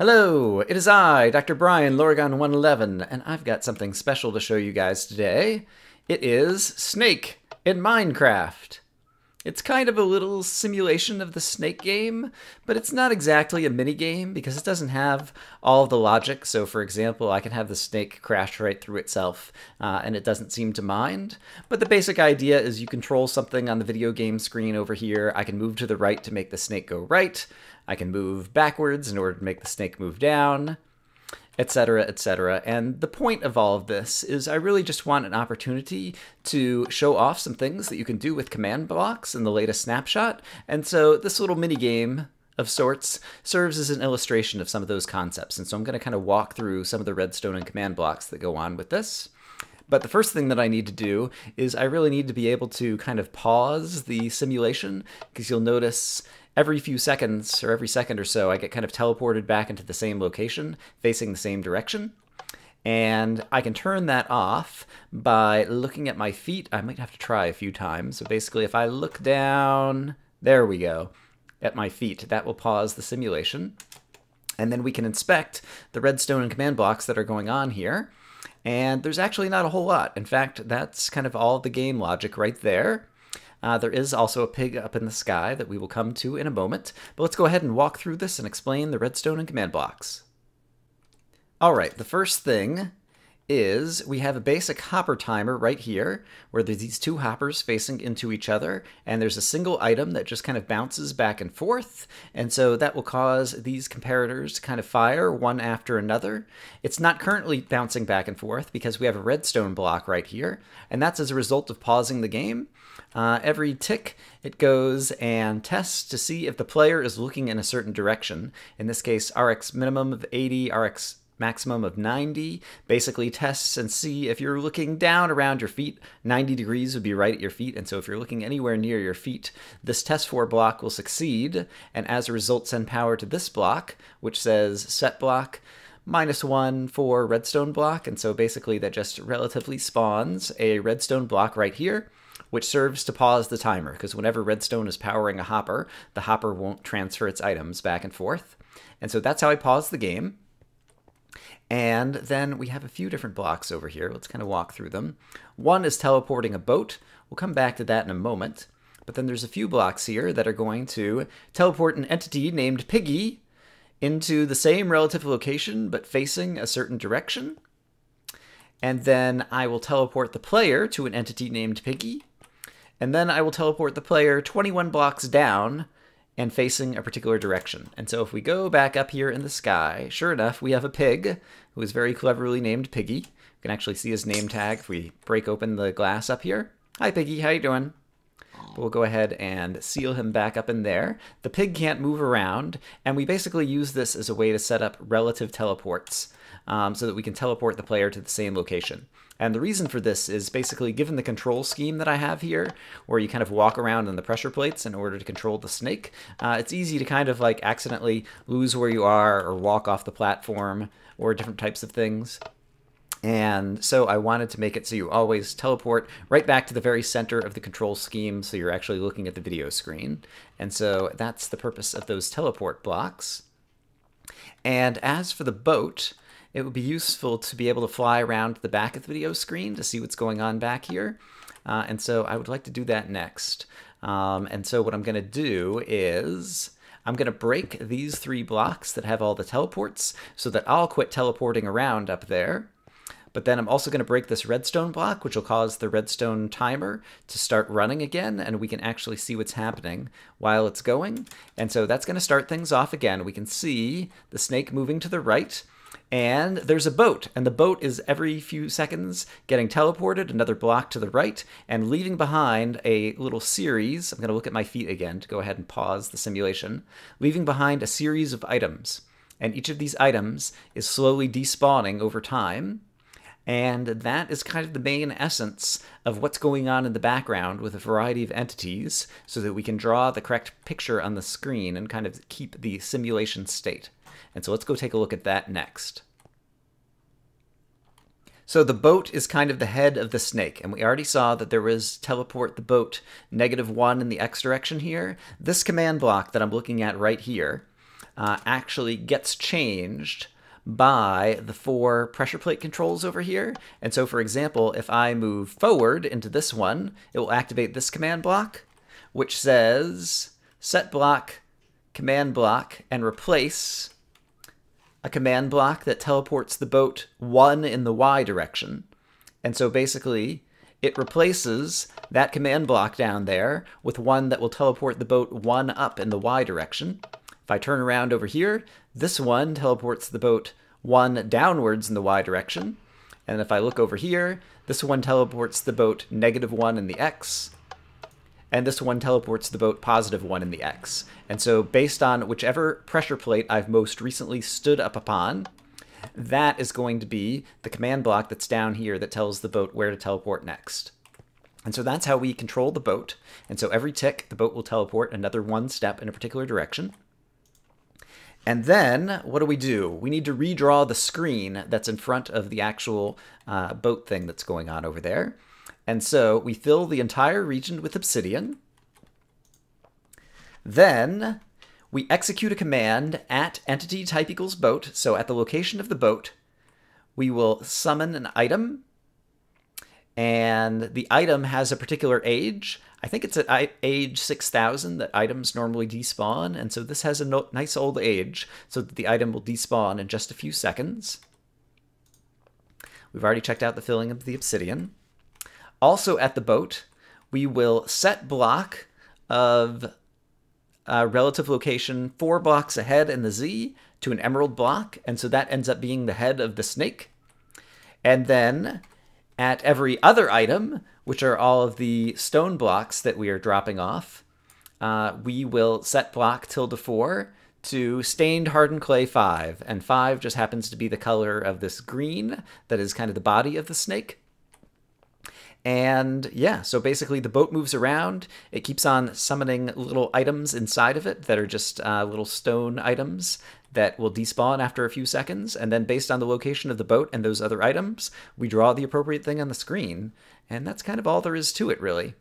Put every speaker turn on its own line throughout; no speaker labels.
Hello, it is I, Dr. Brian Lorgon111, and I've got something special to show you guys today. It is Snake in Minecraft. It's kind of a little simulation of the Snake game, but it's not exactly a mini game because it doesn't have all the logic. So, for example, I can have the snake crash right through itself, uh, and it doesn't seem to mind. But the basic idea is you control something on the video game screen over here. I can move to the right to make the snake go right. I can move backwards in order to make the snake move down, etc., etc. And the point of all of this is I really just want an opportunity to show off some things that you can do with command blocks in the latest snapshot. And so this little mini game of sorts serves as an illustration of some of those concepts. And so I'm going to kind of walk through some of the redstone and command blocks that go on with this. But the first thing that I need to do is I really need to be able to kind of pause the simulation because you'll notice every few seconds or every second or so, I get kind of teleported back into the same location, facing the same direction. And I can turn that off by looking at my feet. I might have to try a few times. So basically, if I look down, there we go, at my feet, that will pause the simulation. And then we can inspect the redstone and command blocks that are going on here. And there's actually not a whole lot. In fact, that's kind of all the game logic right there. Uh, there is also a pig up in the sky that we will come to in a moment, but let's go ahead and walk through this and explain the redstone and command blocks. All right, the first thing is we have a basic hopper timer right here where there's these two hoppers facing into each other and there's a single item that just kind of bounces back and forth and so that will cause these comparators to kind of fire one after another. It's not currently bouncing back and forth because we have a redstone block right here and that's as a result of pausing the game. Uh, every tick it goes and tests to see if the player is looking in a certain direction. In this case RX minimum of 80, RX maximum of 90. Basically tests and see if you're looking down around your feet, 90 degrees would be right at your feet. And so if you're looking anywhere near your feet, this test for block will succeed. And as a result, send power to this block, which says set block minus one for redstone block. And so basically that just relatively spawns a redstone block right here which serves to pause the timer, because whenever redstone is powering a hopper, the hopper won't transfer its items back and forth. And so that's how I pause the game. And then we have a few different blocks over here. Let's kind of walk through them. One is teleporting a boat. We'll come back to that in a moment. But then there's a few blocks here that are going to teleport an entity named Piggy into the same relative location but facing a certain direction. And then I will teleport the player to an entity named Piggy. And then I will teleport the player 21 blocks down and facing a particular direction. And so if we go back up here in the sky, sure enough, we have a pig who is very cleverly named Piggy. You can actually see his name tag if we break open the glass up here. Hi, Piggy. How you doing? We'll go ahead and seal him back up in there. The pig can't move around, and we basically use this as a way to set up relative teleports um, so that we can teleport the player to the same location. And the reason for this is basically given the control scheme that I have here, where you kind of walk around in the pressure plates in order to control the snake, uh, it's easy to kind of like accidentally lose where you are or walk off the platform or different types of things. And so I wanted to make it so you always teleport right back to the very center of the control scheme so you're actually looking at the video screen. And so that's the purpose of those teleport blocks. And as for the boat, it would be useful to be able to fly around the back of the video screen to see what's going on back here. Uh, and so I would like to do that next. Um, and so what I'm going to do is I'm going to break these three blocks that have all the teleports so that I'll quit teleporting around up there. But then I'm also going to break this redstone block, which will cause the redstone timer to start running again, and we can actually see what's happening while it's going. And so that's going to start things off again. We can see the snake moving to the right, and there's a boat, and the boat is every few seconds getting teleported another block to the right and leaving behind a little series. I'm going to look at my feet again to go ahead and pause the simulation. Leaving behind a series of items. And each of these items is slowly despawning over time. And that is kind of the main essence of what's going on in the background with a variety of entities so that we can draw the correct picture on the screen and kind of keep the simulation state. And so let's go take a look at that next. So the boat is kind of the head of the snake, and we already saw that there was teleport the boat negative one in the x direction here. This command block that I'm looking at right here uh, actually gets changed by the four pressure plate controls over here. And so, for example, if I move forward into this one, it will activate this command block, which says set block, command block, and replace a command block that teleports the boat one in the y direction. And so basically, it replaces that command block down there with one that will teleport the boat one up in the y direction. If I turn around over here, this one teleports the boat one downwards in the y direction. And if I look over here, this one teleports the boat negative one in the x, and this one teleports the boat positive one in the x. And so based on whichever pressure plate I've most recently stood up upon, that is going to be the command block that's down here that tells the boat where to teleport next. And so that's how we control the boat. And so every tick, the boat will teleport another one step in a particular direction. And then what do we do? We need to redraw the screen that's in front of the actual uh, boat thing that's going on over there. And so we fill the entire region with obsidian. Then we execute a command at entity type equals boat. So at the location of the boat, we will summon an item. And the item has a particular age. I think it's at age 6000 that items normally despawn. And so this has a no nice old age so that the item will despawn in just a few seconds. We've already checked out the filling of the obsidian. Also at the boat, we will set block of uh, relative location four blocks ahead in the Z to an emerald block, and so that ends up being the head of the snake. And then at every other item, which are all of the stone blocks that we are dropping off, uh, we will set block tilde 4 to stained hardened clay 5, and 5 just happens to be the color of this green that is kind of the body of the snake. And yeah, so basically the boat moves around. It keeps on summoning little items inside of it that are just uh, little stone items that will despawn after a few seconds. And then based on the location of the boat and those other items, we draw the appropriate thing on the screen. And that's kind of all there is to it, really.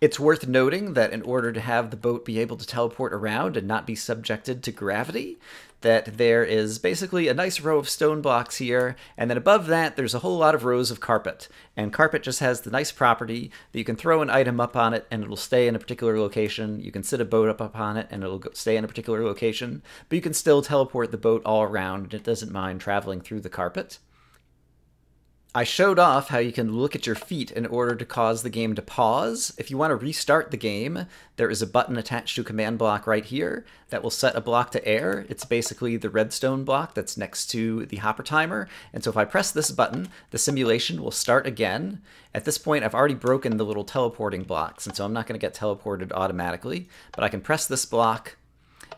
It's worth noting that in order to have the boat be able to teleport around and not be subjected to gravity, that there is basically a nice row of stone blocks here, and then above that there's a whole lot of rows of carpet. And carpet just has the nice property that you can throw an item up on it and it'll stay in a particular location. You can sit a boat up upon it and it'll stay in a particular location, but you can still teleport the boat all around and it doesn't mind traveling through the carpet. I showed off how you can look at your feet in order to cause the game to pause. If you want to restart the game, there is a button attached to a command block right here that will set a block to air. It's basically the redstone block that's next to the hopper timer. And so if I press this button, the simulation will start again. At this point, I've already broken the little teleporting blocks, and so I'm not going to get teleported automatically, but I can press this block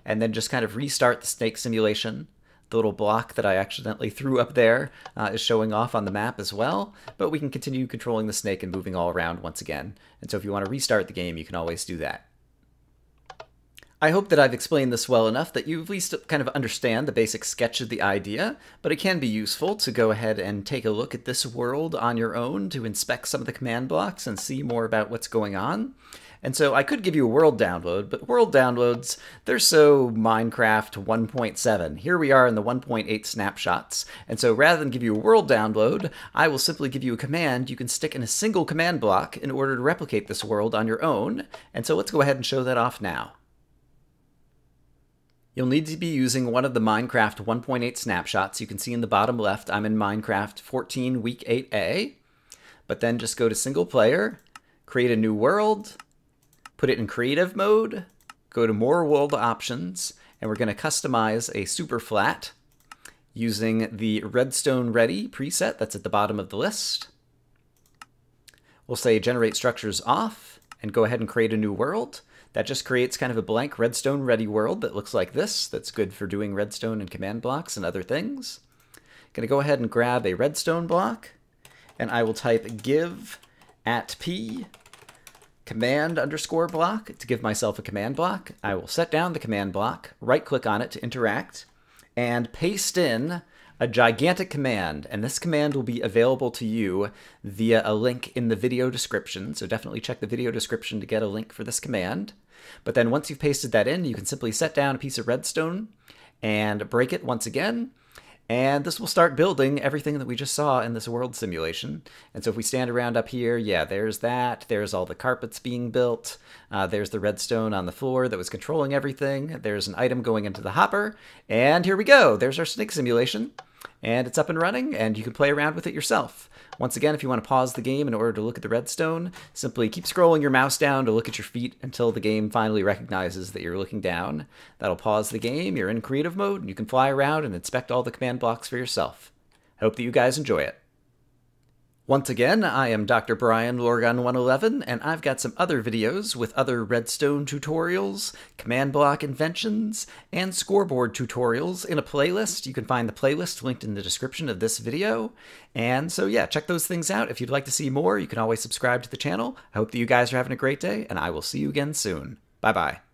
and then just kind of restart the snake simulation the little block that I accidentally threw up there uh, is showing off on the map as well, but we can continue controlling the snake and moving all around once again. And so if you want to restart the game, you can always do that. I hope that I've explained this well enough that you at least kind of understand the basic sketch of the idea, but it can be useful to go ahead and take a look at this world on your own to inspect some of the command blocks and see more about what's going on. And so I could give you a world download, but world downloads, they're so Minecraft 1.7. Here we are in the 1.8 snapshots. And so rather than give you a world download, I will simply give you a command you can stick in a single command block in order to replicate this world on your own. And so let's go ahead and show that off now. You'll need to be using one of the Minecraft 1.8 snapshots. You can see in the bottom left, I'm in Minecraft 14 Week 8a. But then just go to Single Player, create a new world, put it in creative mode, go to more world options, and we're going to customize a super flat using the redstone ready preset that's at the bottom of the list. We'll say generate structures off and go ahead and create a new world. That just creates kind of a blank redstone ready world that looks like this. That's good for doing redstone and command blocks and other things. Gonna go ahead and grab a redstone block and I will type give at p command underscore block to give myself a command block. I will set down the command block, right click on it to interact, and paste in a gigantic command. And this command will be available to you via a link in the video description. So definitely check the video description to get a link for this command. But then once you've pasted that in, you can simply set down a piece of redstone and break it once again. And this will start building everything that we just saw in this world simulation. And so if we stand around up here, yeah, there's that. There's all the carpets being built. Uh, there's the redstone on the floor that was controlling everything. There's an item going into the hopper. And here we go. There's our snake simulation and it's up and running, and you can play around with it yourself. Once again, if you want to pause the game in order to look at the redstone, simply keep scrolling your mouse down to look at your feet until the game finally recognizes that you're looking down. That'll pause the game, you're in creative mode, and you can fly around and inspect all the command blocks for yourself. I hope that you guys enjoy it. Once again, I am Dr. Brian Lorgon111, and I've got some other videos with other redstone tutorials, command block inventions, and scoreboard tutorials in a playlist. You can find the playlist linked in the description of this video. And so yeah, check those things out. If you'd like to see more, you can always subscribe to the channel. I hope that you guys are having a great day, and I will see you again soon. Bye-bye.